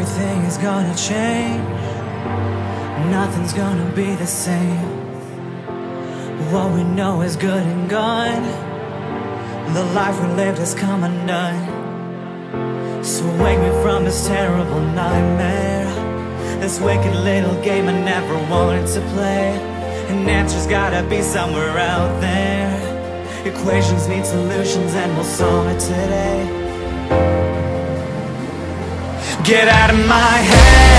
Everything is gonna change. Nothing's gonna be the same. What we know is good and gone. The life we lived has come undone. So wake me from this terrible nightmare. This wicked little game I never wanted to play. An answer's gotta be somewhere out there. Equations need solutions and we'll solve it today. Get out of my head